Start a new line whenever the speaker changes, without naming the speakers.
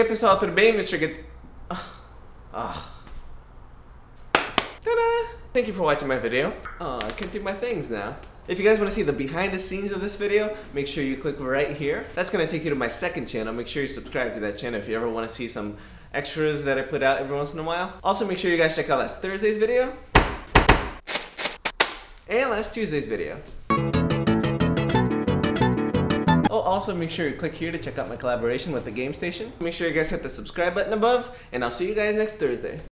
aí pessoal, tudo bem? Mr. Get... Ta-da! Thank you for watching my video. Oh, I can do my things now. If you guys want to see the behind the scenes of this video, make sure you click right here. That's going to take you to my second channel. Make sure you subscribe to that channel if you ever want to see some extras that I put out every once in a while. Also, make sure you guys check out last Thursday's video and last Tuesday's video. Oh, also make sure you click here to check out my collaboration with the Game Station. Make sure you guys hit the subscribe button above, and I'll see you guys next Thursday.